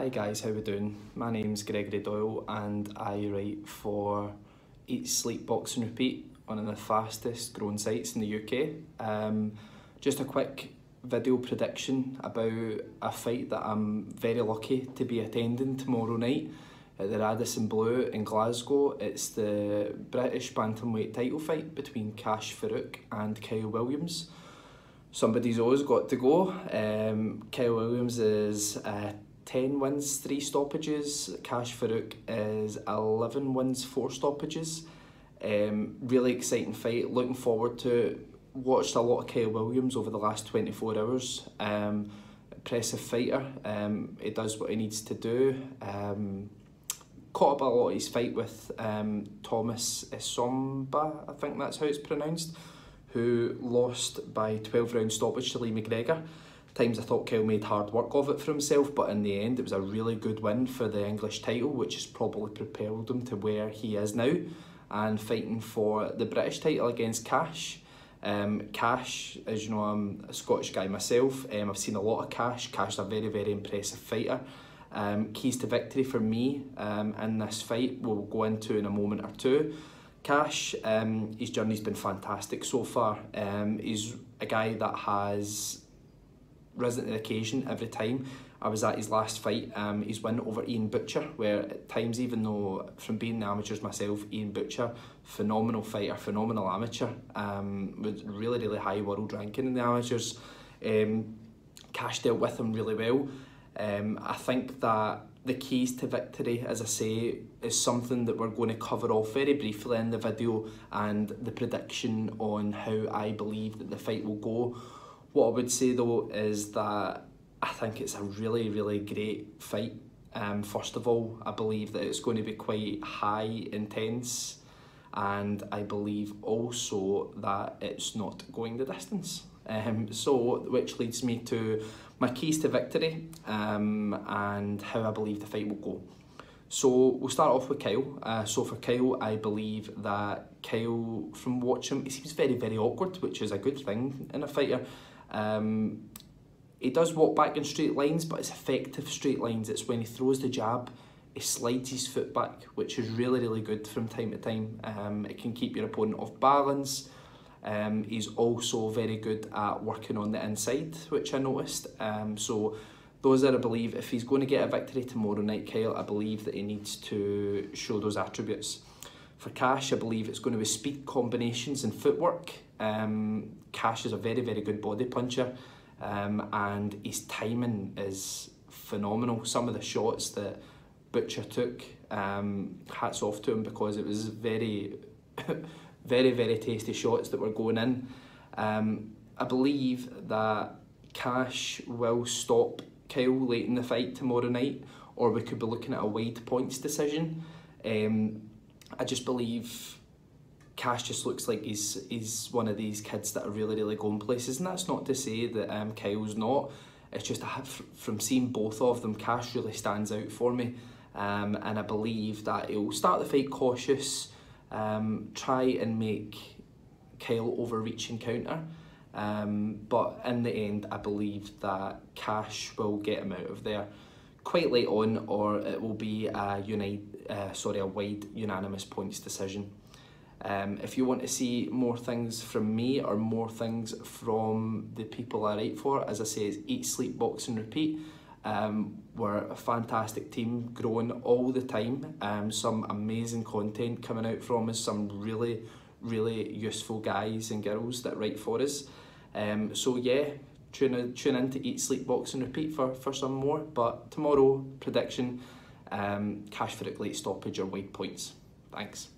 Hi guys, how we doing? My name's Gregory Doyle and I write for Eat, Sleep, Box and Repeat, one of the fastest growing sites in the UK. Um, just a quick video prediction about a fight that I'm very lucky to be attending tomorrow night at the Radisson Blu in Glasgow. It's the British Bantamweight title fight between Kash Farooq and Kyle Williams. Somebody's always got to go. Um, Kyle Williams is uh, 10 wins, 3 stoppages. Kash Farooq is 11 wins, 4 stoppages. Um, really exciting fight, looking forward to. Watched a lot of Kyle Williams over the last 24 hours. Um, impressive fighter. Um, he does what he needs to do. Um, caught up a lot of his fight with um, Thomas Essomba, I think that's how it's pronounced, who lost by 12 round stoppage to Lee McGregor. Times I thought Kyle made hard work of it for himself, but in the end it was a really good win for the English title, which has probably propelled him to where he is now and fighting for the British title against Kash. Um, Kash, as you know, I'm a Scottish guy myself. Um, I've seen a lot of Kash. Kash is a very, very impressive fighter. Um, keys to victory for me um, in this fight we'll go into in a moment or two. Kash, um, his journey's been fantastic so far. Um, he's a guy that has risen to the occasion every time. I was at his last fight, um, his win over Ian Butcher, where at times, even though from being the amateurs myself, Ian Butcher, phenomenal fighter, phenomenal amateur, um, with really, really high world ranking in the amateurs. Um, Kash dealt with him really well. Um, I think that the keys to victory, as I say, is something that we're going to cover off very briefly in the video and the prediction on how I believe that the fight will go. What I would say though is that I think it's a really, really great fight. Um, first of all, I believe that it's going to be quite high intense and I believe also that it's not going the distance. Um, so, which leads me to my keys to victory um, and how I believe the fight will go. So we'll start off with Kyle. Uh, so for Kyle, I believe that Kyle, from watching he seems very, very awkward, which is a good thing in a fighter. Um, he does walk back in straight lines, but it's effective straight lines. It's when he throws the jab, he slides his foot back, which is really, really good from time to time. Um, it can keep your opponent off balance. Um, he's also very good at working on the inside, which I noticed. Um, so those are, I believe, if he's going to get a victory tomorrow night, Kyle, I believe that he needs to show those attributes. For Kash, I believe it's going to be speed combinations and footwork. Um, Kash is a very, very good body puncher um, and his timing is phenomenal. Some of the shots that Butcher took, um, hats off to him because it was very very, very tasty shots that were going in. Um, I believe that Kash will stop Kyle late in the fight tomorrow night, or we could be looking at a wide points decision. Um, I just believe Kash just looks like he's he's one of these kids that are really really going places, and that's not to say that um, Kyle's not. It's just I have, from seeing both of them, Kash really stands out for me, um, and I believe that he'll start the fight cautious um, try and make Kyle overreach and counter. Um, but in the end, I believe that Kash will get him out of there quite late on, or it will be a unite, uh, sorry, a wide unanimous points decision. Um, if you want to see more things from me or more things from the people I write for, as I say, it's Eat, Sleep, Box and Repeat. Um, we're a fantastic team, growing all the time. Um, some amazing content coming out from us, some really, really useful guys and girls that write for us. Um, so yeah, tune in, tune in to Eat, Sleep, Box and Repeat for, for some more. But tomorrow, prediction, um, Kash for Farooq late stoppage or wide points. Thanks.